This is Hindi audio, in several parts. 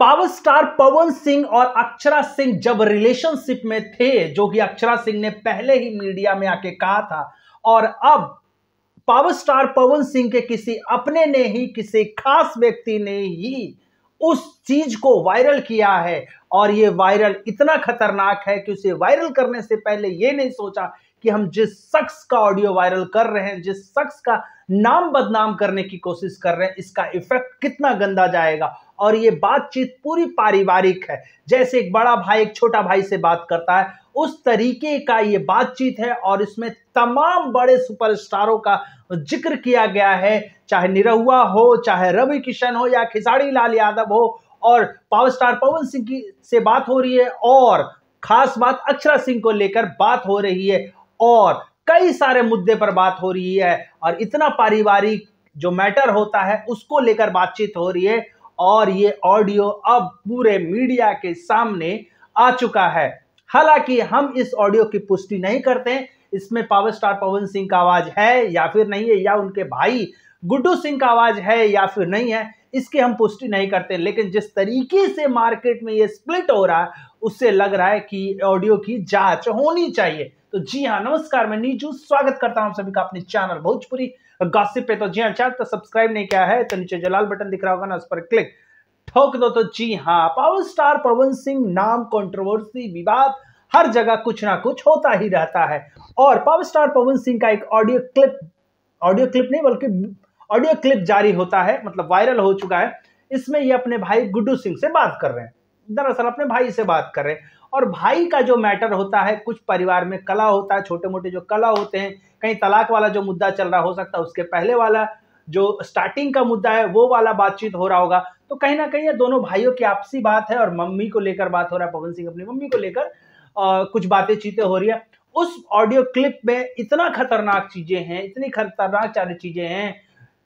पावर स्टार पवन सिंह और अक्षरा सिंह जब रिलेशनशिप में थे, जो कि अक्षरा सिंह ने पहले ही मीडिया में आके कहा था, और अब पावर स्टार पवन सिंह के किसी अपने ने ही, किसी खास व्यक्ति ने ही उस चीज़ को वायरल किया है। और ये वायरल इतना खतरनाक है कि उसे वायरल करने से पहले ये नहीं सोचा कि हम जिस शख्स का ऑडियो वायरल कर रहे हैं, जिस शख्स का नाम बदनाम करने की कोशिश कर रहे हैं, इसका इफ़ेक्ट कितना गंदा जाएगा? और ये बातचीत पूरी पारिवारिक है। जैसे एक बड़ा भाई एक छोटा भाई से बात करता है, उस तरीके का ये बातचीत है और इसमें तमाम बड़े सुपरस्टारों का ज़िक्र किया गया है। चाहे निरहुआ हो, चाहे रवि किशन हो, या खिसाड़ी लाल यादव हो, और पावर स्टार पवन सिंह की से बात हो रही है, और खास बात अक्षरा सिंह को लेकर बात हो रही है। और कई सारे मुद्दे पर बात हो रही है और इतना पारिवारिक जो मैटर होता है उसको लेकर बातचीत हो रही है और ये ऑडियो अब पूरे मीडिया के सामने आ चुका है। हालाँकि हम इस ऑडियो की पुष्टि नहीं करते, इसमें पावर स्टार पवन सिंह का आवाज़ है या फिर नहीं है, या उनके भाई गुड्डू सिंह का आवाज़ है या फिर नहीं है, इसकी हम पुष्टि नहीं करते। लेकिन जिस तरीके से मार्केट में ये स्प्लिट हो रहा है उससे लग रहा है कि ऑडियो की जाँच होनी चाहिए। तो जी हाँ नमस्कार, मैं नीचू स्वागत करता हूँ सभी का अपने चैनल भोजपुरी गॉसिप पे। तो जी हाँ चैनल तो सब्सक्राइब नहीं किया है तो नीचे जलाल बटन दिख रहा होगा ना, उस पर क्लिक ठोक दो। तो जी हाँ पावर स्टार पवन सिंह नाम कंट्रोवर्सी विवाद हर जगह कुछ ना कुछ होता ही रहता है। और पावर स्टार पवन सिंह का एक ऑडियो क्लिप ऑडियो क्लिप नहीं, बल्कि ऑडियो क्लिप जारी होता है मतलब वायरल हो चुका है। इसमें ये अपने भाई गुड्डू सिंह से बात कर रहे हैं। दरअसल अपने भाई से बात कर। रहे हैं और भाई का जो मैटर होता है, कुछ परिवार में कला होता है छोटे मोटे जो कला होते हैं, कहीं तलाक वाला जो मुद्दा चल रहा हो सकता है, उसके पहले वाला जो स्टार्टिंग का मुद्दा है, वो वाला बातचीत हो रहा होगा। तो कहीं ना कहीं ये दोनों भाइयों की आपसी बात है और मम्मी को लेकर बात हो रहा है, पवन सिंह अपनी मम्मी को लेकर कुछ बातें चीतें हो रही है। उस ऑडियो क्लिप में इतना खतरनाक चीज़ें हैं, इतनी खतरनाक सारी चीज़ें हैं,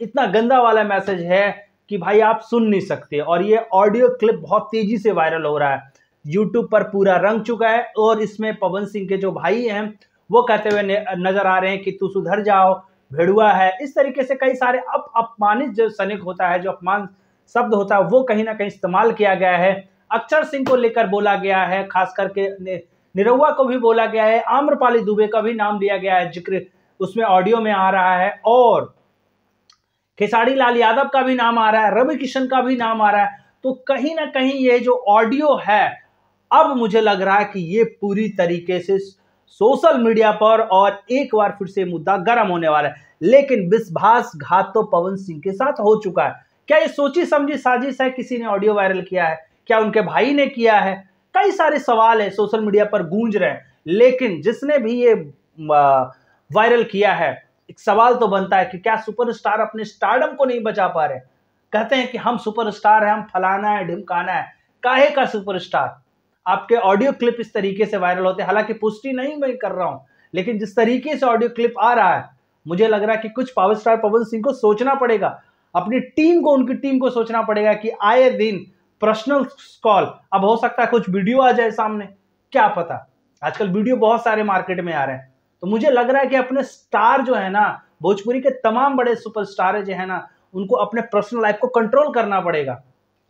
इतना गंदा वाला मैसेज है कि भाई आप सुन नहीं सकते। और ये ऑडियो क्लिप बहुत तेज़ी से वायरल हो रहा है। यूट्यूब पर पूरा रंग चुका है और इसमें पवन सिंह के जो भाई हैं, वो कहते हुए नज़र आ रहे हैं कि तू सुधर जाओ, भेड़ुआ है। इस तरीके से कई सारे अप, अपमानित जो सनिक होता है, जो अपमान शब्द होता है, वो कहीं ना कहीं इस्तेमाल किया गया है। अक्षर सिंह को लेकर बोला गया है, खास करके निरहुआ को भी बोला गया है, आम्रपाली दुबे का भी नाम लिया गया है, ज़िक्र उसमें ऑडियो में आ रहा है। और खेसाड़ी लाल यादव का भी नाम आ रहा है रवि किशन का भी नाम आ रहा है। तो कहीं ना कहीं ये जो ऑडियो है, अब मुझे लग रहा है कि ये पूरी तरीके से सोशल मीडिया पर और एक बार फिर से मुद्दा गर्म होने वाला है। लेकिन विश्वास घात तो पवन सिंह के साथ हो चुका है। क्या ये सोची समझी साजिश है? किसी ने ऑडियो वायरल किया है? क्या उनके भाई ने किया है? कई सारे सवाल है, सोशल मीडिया पर गूंज रहे हैं। लेकिन जिसने भी ये वायरल किया है एक सवाल तो बनता है कि क्या सुपरस्टार अपने स्टारडम को नहीं बचा पा रहे? कहते हैं कि हम सुपरस्टार हैं, हम फलाना है, ढिमकाना है। काहे का सुपरस्टार? आपके ऑडियो क्लिप इस तरीके से वायरल होते हैं। हालाँकि पुष्टि नहीं मैं कर रहा हूँ, लेकिन जिस तरीके से ऑडियो क्लिप आ रहा है, मुझे लग रहा है कि कुछ पावर स्टार पवन सिंह को सोचना पड़ेगा। अपनी टीम को, उनकी टीम को सोचना पड़ेगा कि आए दिन पर्सनल कॉल अब हो सकता है कुछ वीडियो आ जाए सामने। क्या पता? आजकल वीडियो बहुत सारे मार्केट में आ रहे हैं। तो मुझे लग रहा है कि अपने स्टार जो है ना, भोजपुरी के तमाम बड़े सुपरस्टार जो है ना, उनको अपने पर्सनल लाइफ को कंट्रोल करना पड़ेगा।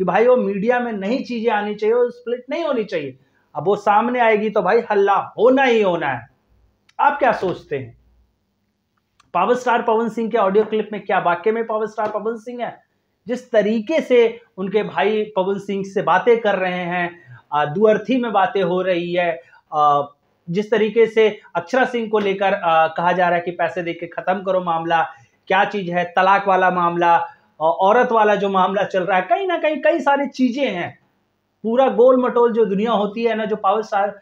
कि भाई वो मीडिया में नई चीज़ें आनी चाहिए, वो स्प्लिट नहीं होनी चाहिए। अब वो सामने आएगी तो भाई हल्ला होना ही होना है। आप क्या सोचते हैं? पावर स्टार पवन सिंह के ऑडियो क्लिप में क्या वाक्य में पावर स्टार पवन सिंह है? जिस तरीके से उनके भाई पवन सिंह से बातें कर रहे हैं दुअर्थी में बातें हो रही है जिस तरीके से अक्षरा सिंह को लेकर कहा जा रहा है कि पैसे दे के खत्म करो मामला, क्या चीज़ है, तलाक वाला मामला औरत वाला जो मामला चल रहा है, कहीं ना कहीं कई सारी चीज़ें हैं। पूरा गोल मटोल जो दुनिया होती है ना, जो पावर स्टार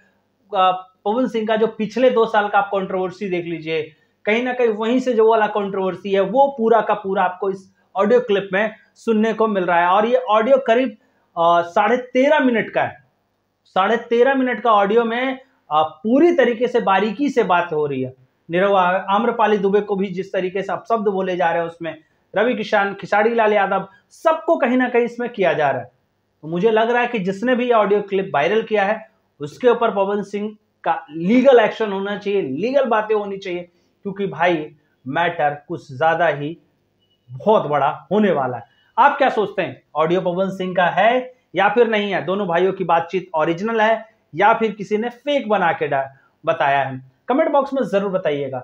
पवन सिंह का जो पिछले दो साल का आप कंट्रोवर्सी देख लीजिए, कहीं ना कहीं वहीं से जो वाला कंट्रोवर्सी है, वो पूरा का पूरा आपको इस ऑडियो क्लिप में सुनने को मिल रहा है। और ये ऑडियो करीब साढ़े तेरह मिनट का है। साढ़े तेरह मिनट का ऑडियो में पूरी तरीके से बारीकी से बात हो रही है। निरव आम्रपाली दुबे को भी जिस तरीके से आप शब्द बोले जा रहे हैं उसमें, रवि किसान खिसाड़ी लाल यादव, सबको कहीं ना कहीं इसमें किया जा रहा है। तो मुझे लग रहा है कि जिसने भी ऑडियो क्लिप वायरल किया है, उसके ऊपर पवन सिंह का लीगल एक्शन होना चाहिए लीगल बातें होनी चाहिए, क्योंकि भाई मैटर कुछ ज़्यादा ही बहुत बड़ा होने वाला है। आप क्या सोचते हैं? ऑडियो पवन सिंह का है या फिर नहीं है? दोनों भाइयों की बातचीत ओरिजिनल है या फिर किसी ने फेक बना के बताया है। कमेंट बॉक्स में ज़रूर बताइएगा।